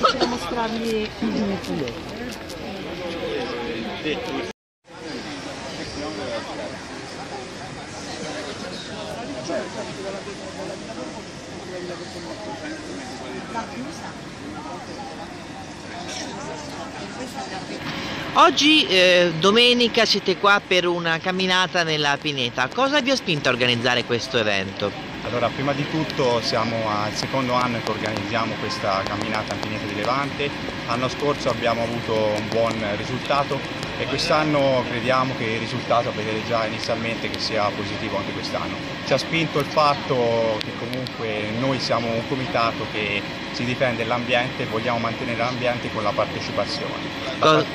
Possiamo mostrargli il foglietto. Oggi, eh, domenica, siete qua per una camminata nella Pineta. Cosa vi ha spinto a organizzare questo evento? Allora, prima di tutto siamo al secondo anno che organizziamo questa camminata in Pineta di Levante. L'anno scorso abbiamo avuto un buon risultato e quest'anno crediamo che il risultato, a vedere già inizialmente, che sia positivo anche quest'anno. Ci ha spinto il fatto che comunque noi siamo un comitato che si difende l'ambiente e vogliamo mantenere l'ambiente con la partecipazione. La Co-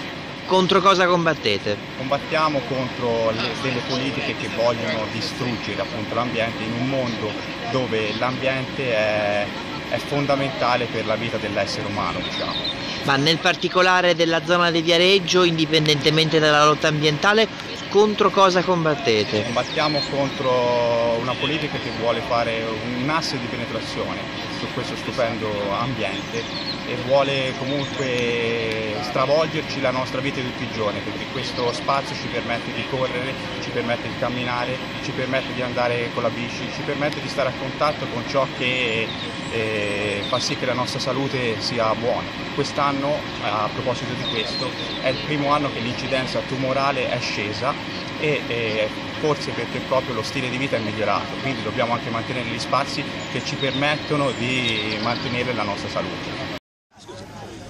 contro cosa combattete? Combattiamo contro le, delle politiche che vogliono distruggere l'ambiente in un mondo dove l'ambiente è, è fondamentale per la vita dell'essere umano, diciamo. Ma nel particolare della zona di Viareggio, indipendentemente dalla lotta ambientale, contro cosa combattete? Combattiamo contro una politica che vuole fare un asse di penetrazione su questo stupendo ambiente e vuole comunque stravolgerci la nostra vita di tutti i giorni perché questo spazio ci permette di correre, ci permette di camminare, ci permette di andare con la bici, ci permette di stare a contatto con ciò che eh, fa sì che la nostra salute sia buona. Quest'anno, a proposito di questo, è il primo anno che l'incidenza tumorale è scesa e eh, forse perché proprio lo stile di vita è migliorato, quindi dobbiamo anche mantenere gli spazi che ci permettono di mantenere la nostra salute.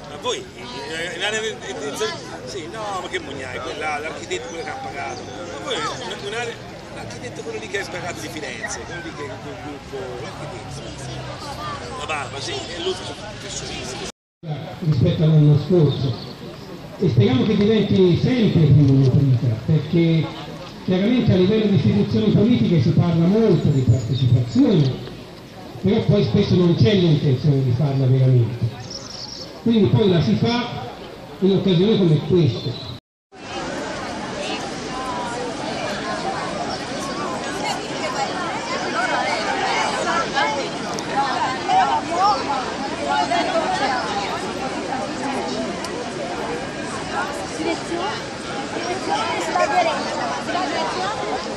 Ma voi, eh, sì, no, ma che mugnai, l'architetto quello che ha pagato. Voi, l'architetto quello lì che ha pagato di Firenze, quello lì che è quel gruppo, l'architetto. Barba, sì, è lui rispetto all'anno scorso. E speriamo che diventi sempre più nutrita perché chiaramente a livello di istituzioni politiche si parla molto di partecipazione però poi spesso non c'è l'intenzione di farla veramente. Quindi poi la si fa in occasioni come queste Cidade Arena. Cidade Arena.